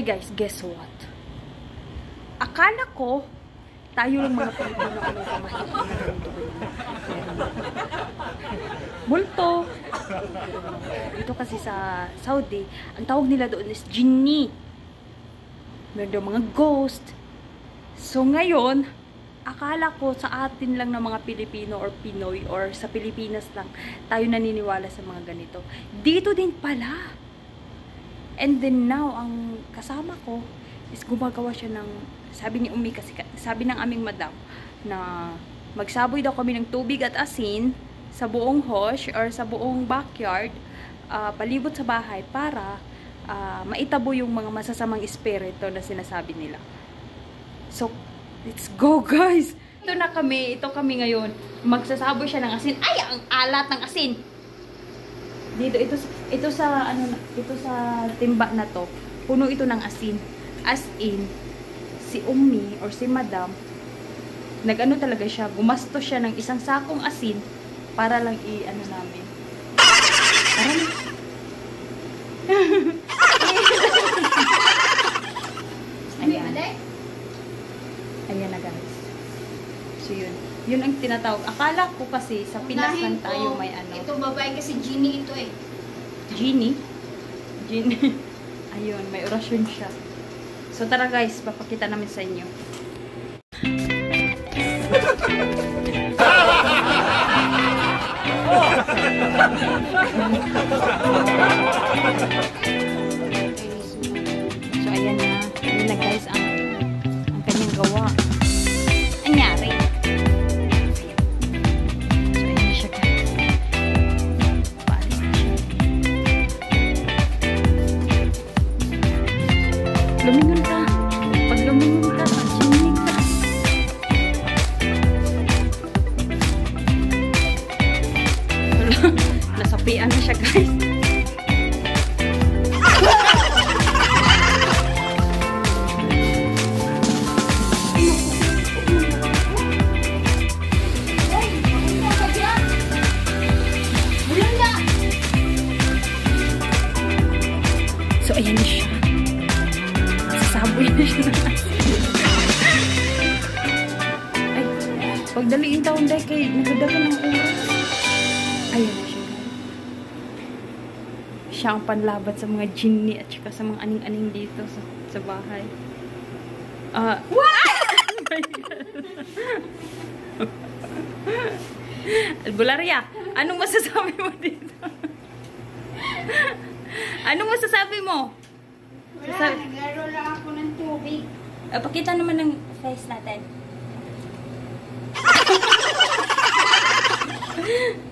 Hi guys, guess what? Akala ko, tayo lang mga Pilipino ang ganyan. Multo. Dito kasi sa Saudi, ang tawag nila doon is jinni. Meron daw mga ghost. So ngayon, akala ko sa atin lang ng mga Pilipino or Pinoy or sa Pilipinas lang tayo naniniwala sa mga ganito. Dito din pala. And then now, ang kasama ko is gumagawa siya ng, sabi ni Umi kasi, sabi ng aming madam, na magsaboy daw kami ng tubig at asin sa buong hosh or sa buong backyard, uh, palibot sa bahay para uh, maitabo yung mga masasamang espiritu na sinasabi nila. So, let's go guys! Ito na kami, ito kami ngayon. Magsasaboy siya ng asin. Ay, ang alat ng asin! Dito, ito, ito sa, ano, ito sa timba na to, puno ito ng asin. As in, si Umi or si Madam, nagano talaga siya, gumasto siya ng isang sakong asin para lang i-ano namin. Parang, Ayan. Ayan na guys. So yun. Yun ang tinatawag. Akala ko kasi sa Pinas lang tayo may ano. Ito babae kasi Genie ito eh. Genie? Genie. Ayun, may orasyon siya. So tara guys, papakita namin sa inyo. Lumingon ka. Pag lumingon ka, pag-jinig ka. Nasapian na siya guys. So ayan na siya. Ay, pagdaliin taon dahil kay ng oras. Ayan na siya. Siya ang panlabat sa mga jinni at saka sa mga aning-aning dito sa, sa bahay. Ah, what? my God. Albularia, anong masasabi mo dito? anong masasabi mo? Wala, Sabi- naglaro lang ako ng tubig. Uh, pakita naman ng face natin.